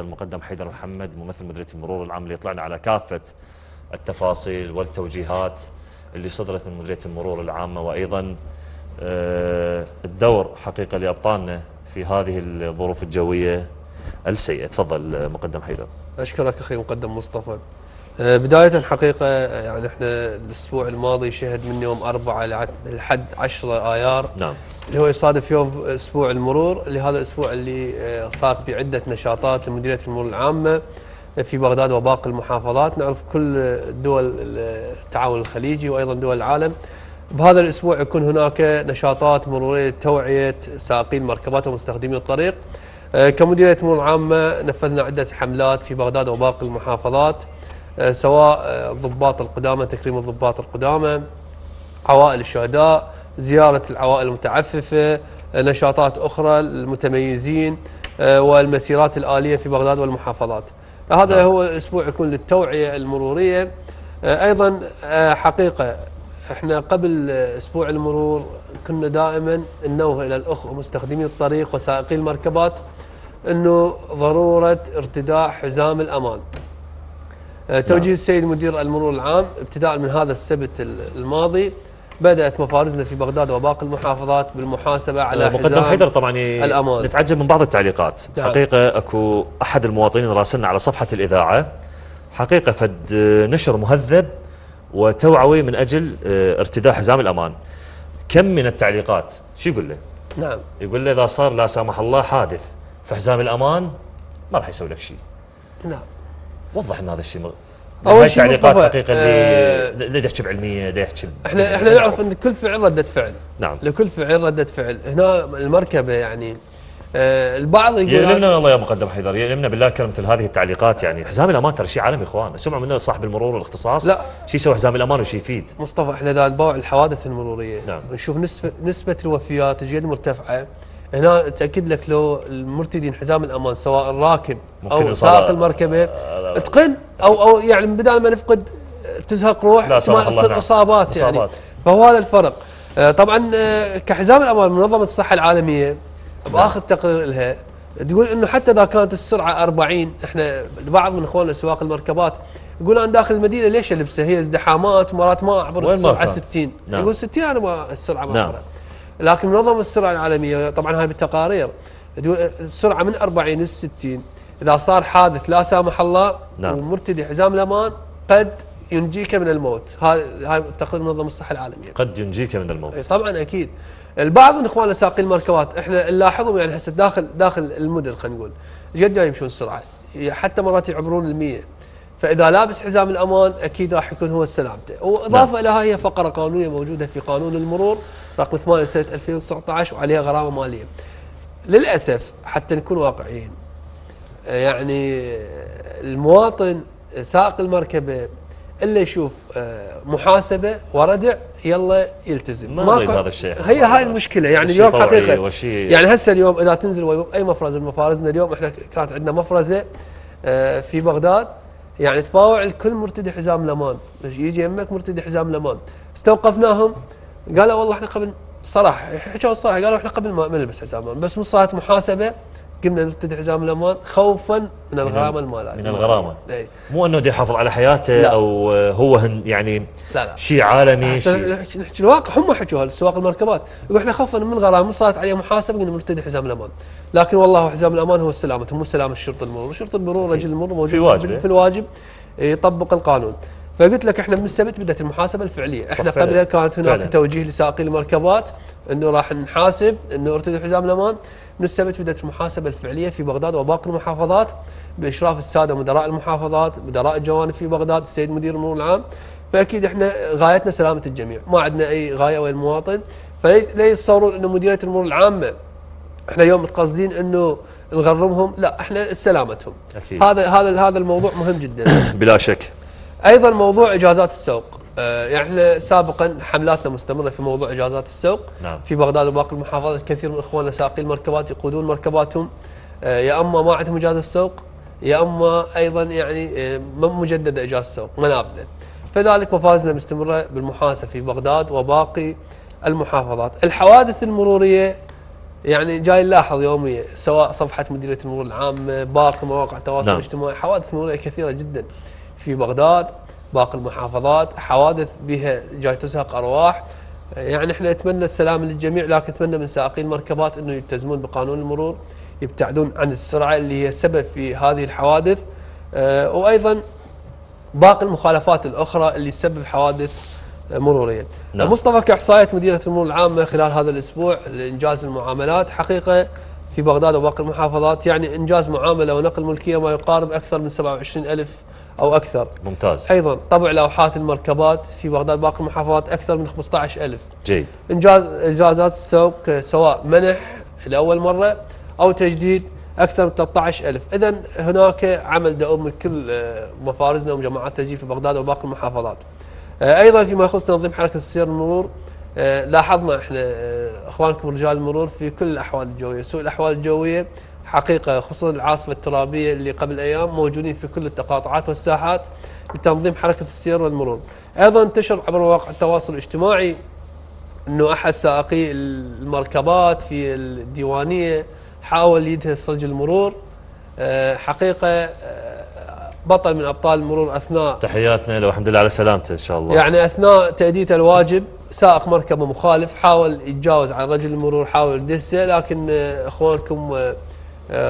المقدم حيدر محمد ممثل مديرية المرور العام اللي يطلعنا على كافة التفاصيل والتوجيهات اللي صدرت من مديرية المرور العامة. وأيضا آه، الدور حقيقة لأبطالنا في هذه الظروف الجوية السيئة. تفضل مقدم حيدر. أشكرك أخي مقدم مصطفى. آه، بداية حقيقة آه، يعني إحنا الأسبوع الماضي شهد من يوم 4 لحد 10 آيار. نعم. اللي هو يصادف يوم أسبوع المرور اللي هذا الأسبوع اللي آه، صار بعدة نشاطات لمديرية المرور العامة في بغداد وباقي المحافظات. نعرف كل دول التعاون الخليجي وأيضا دول العالم. بهذا الأسبوع يكون هناك نشاطات مرورية توعية سائقين المركبات ومستخدمي الطريق. كمديرية المرور العامة نفذنا عدة حملات في بغداد وباقي المحافظات. آه، سواء آه، الضباط القدامى تكريم الضباط القدامى عوائل الشهداء زيارة العوائل المتعففة آه، نشاطات أخرى للمتميزين والمسيرات الآلية في بغداد والمحافظات. هذا نعم. هو الأسبوع يكون للتوعية المرورية. أيضا حقيقة إحنا قبل أسبوع المرور كنا دائما ننوه إلى الاخوه مستخدمي الطريق وسائقي المركبات إنه ضرورة ارتداء حزام الأمان. آه، توجيه نعم. السيد مدير المرور العام ابتداء من هذا السبت الماضي. بدأت مفارزنا في بغداد وباقي المحافظات بالمحاسبة على آه، مقدم حيدر طبعا الأمان. نتعجب من بعض التعليقات. نعم. حقيقة أكو أحد المواطنين راسلنا على صفحة الإذاعة. حقيقة فد نشر مهذب وتوعوي من أجل آه، ارتداء حزام الأمان. كم من التعليقات؟ شو يقول له؟ نعم. يقول له إذا صار لا سامح الله حادث في حزام الأمان ما راح يسوي لك شيء. نعم. وضح لنا هذا الشيء أول شيء تعليقات حقيقة اللي آه يحكي بعلمية يحكي إحنا إحنا نعرف إن كل فعل رده فعل. نعم. لكل فعل رده فعل. هنا المركبة يعني آه البعض يقول يعلمنا الله يا مقدم حيدر يعلمنا بالله كلام مثل هذه التعليقات يعني. حزام الأمان ترى شيء عالمي إخوان. سمعوا منه صاحب المرور والاختصاص. لا. شو يسوي حزام الأمان وشو يفيد. مصطفى إحنا إذا نباوع الحوادث المرورية نعم. نشوف نسبه نسبة الوفيات جد مرتفعه هنا تأكد لك لو المرتدين حزام الأمان سواء الراكب أو سائق المركبة آه تقل أو أو يعني بدال ما نفقد تزهق روح ما تصير نعم. إصابات يعني إصابات. فهو هذا الفرق آه طبعا آه كحزام الأمان منظمة الصحة العالمية بآخر تقرير لها تقول إنه حتى إذا كانت السرعة 40 إحنا بعض من إخواننا سواق المركبات يقول أنا داخل المدينة ليش البسه هي ازدحامات مرات ما أعبر السرعة 60 نعم. يقول 60 أنا ما السرعة ما نعم. لكن منظمه السرعة العالمية طبعا هاي بالتقارير. السرعة من 40 ل 60 إذا صار حادث لا سامح الله نعم. ومرتدي حزام الأمان قد ينجيك من الموت. هاي هاي تقرير منظمه الصحة العالمية. قد ينجيك من الموت. طبعا أكيد. البعض من اخواننا ساقي المركبات إحنا نلاحظهم يعني هسه داخل داخل المدن خلينا نقول. قد جاي يمشون السرعه حتى مرات يعبرون ال 100 فإذا لابس حزام الأمان أكيد راح يكون هو سلامته وإضافة نعم. إلى هاي فقرة قانونية موجودة في قانون المرور رقم 8 سنه 2019 وعليها غرامة مالية. للأسف حتى نكون واقعيين يعني المواطن سائق المركبة إلا يشوف آه، محاسبة وردع يلا يلتزم. ما اريد هذا الشيء. هي هاي المشكلة يعني اليوم حقيقة. يعني هسه اليوم إذا تنزل أي مفرزة من مفارزنا اليوم إحنا كانت عندنا مفرزة آه، في بغداد. يعني تباوع الكل مرتدي حزام الأمان. يجي يمك مرتدي حزام الأمان. استوقفناهم قالوا والله إحنا قبل صراحة حكوا الصراحة قالوا إحنا قبل ما نلبس حزام الامان بس من صارت محاسبة قمنا نرتدي حزام الأمان خوفا من الغرامة المالية. من الغرامة. اي مو إنه بده يحافظ على حياته لا. أو هو يعني لا لا. شيء عالمي شيء. نحكي الواقع هم حكوها سواق المركبات. يقول إحنا خوفا من الغرامة صارت عليه محاسبة قمنا نرتدي حزام الأمان. لكن والله حزام الأمان هو السلامة مو سلامة الشرطة المرور. شرطة المرور رجل المرور موجود في واجب. في الواجب يطبق القانون. فقلت لك إحنا من السبت بدأت المحاسبة الفعلية. إحنا قبلها كانت هناك فعلا. توجيه لسائقي المركبات إنه راح نحاسب إنه ارتدي حزام الأمان. من السبت بدأت المحاسبة الفعلية في بغداد وباقي المحافظات بإشراف السادة مدراء المحافظات مدراء الجوانب في بغداد السيد مدير المرور العام. فأكيد إحنا غايتنا سلامة الجميع ما عندنا أي غاية وين المواطن فلا يتصورون إنه مديرية المرور العامة إحنا اليوم متقصدين إنه نغرمهم لا إحنا سلامتهم. أكيد. هذا هذا هذا الموضوع مهم جدا. بلا شك. أيضا موضوع إجازات السوق. آه، يعني إحنا سابقا حملاتنا مستمرة في موضوع إجازات السوق. نعم. في بغداد وباقي المحافظات كثير من إخواننا ساقي المركبات يقودون مركباتهم. آه، يا أما ما عندهم إجازة السوق يا أما أيضا يعني آه، ما مجددة إجازة السوق منابذه فذلك مفازنا مستمرة بالمحاسبة في بغداد وباقي المحافظات. الحوادث المرورية يعني جاي نلاحظ يوميا سواء صفحة مديرية المرور العامة باقي مواقع التواصل نعم. الاجتماعي حوادث مرورية كثيرة جدا. في بغداد باقي المحافظات حوادث بها جاي تزهق أرواح يعني إحنا نتمنى السلام للجميع لكن نتمنى من سائقين المركبات إنه يلتزمون بقانون المرور يبتعدون عن السرعة اللي هي سبب في هذه الحوادث آه، وأيضا باقي المخالفات الأخرى اللي تسبب حوادث مرورية. نعم. مصطفى كاحصائيه مديرية المرور العامة خلال هذا الأسبوع لإنجاز المعاملات حقيقة في بغداد وباقي المحافظات يعني إنجاز معاملة ونقل ملكية ما يقارب أكثر من 27 ألف أو أكثر. ممتاز أيضا طبع لوحات المركبات في بغداد باقي المحافظات أكثر من 15 ألف. جيد انجاز إنجازات السوق سواء منح لأول مرة أو تجديد أكثر من 13000 اذا هناك عمل دؤوب من كل آه، مفارزنا وجماعات التسجيل في بغداد وباقي المحافظات آه، أيضا فيما يخص تنظيم حركة السير والمرور آه، لاحظنا إحنا إخوانكم رجال المرور في كل الأحوال الجوية سوء الأحوال الجوية حقيقة خصوصا العاصفة الترابية اللي قبل أيام موجودين في كل التقاطعات والساحات لتنظيم حركة السير والمرور. أيضا انتشر عبر مواقع التواصل الاجتماعي إنه أحد سائقي المركبات في الديوانية حاول يدهس رجل المرور. آه، حقيقة آه، بطل من أبطال المرور أثناء تحياتنا له. الحمد لله على سلامته إن شاء الله. يعني أثناء تاديه الواجب سائق مركبة مخالف حاول يتجاوز على رجل المرور حاول يدهسه لكن آه، إخوانكم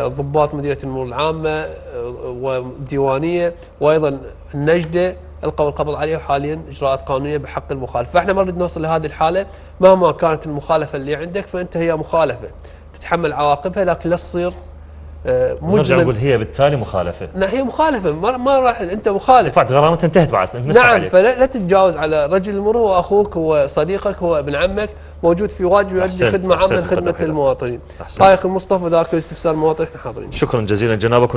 ضباط مديريه المرور العامة آه، والديوانيه وأيضا النجده ألقوا القبض عليه وحاليا إجراءات قانونية بحق المخالف، فإحنا ما نريد نوصل لهذه الحالة مهما كانت المخالفة اللي عندك فأنت هي مخالفة تتحمل عواقبها لكن لا تصير آه، نرجع نقول هي بالتالي مخالفة. لا هي مخالفة. ما, ما راح أنت مخالف. دفعت غرامة انتهت بعد. نعم عليك. فلا لا تتجاوز على رجل المرور واخوك هو صديقك هو ابن عمك موجود في واجب يؤدي خدمة عامة لخدمة. المواطنين. طايق المصطفى ذاك استفسار المواطن إحنا حاضرين. شكرا جزيلا. جنابك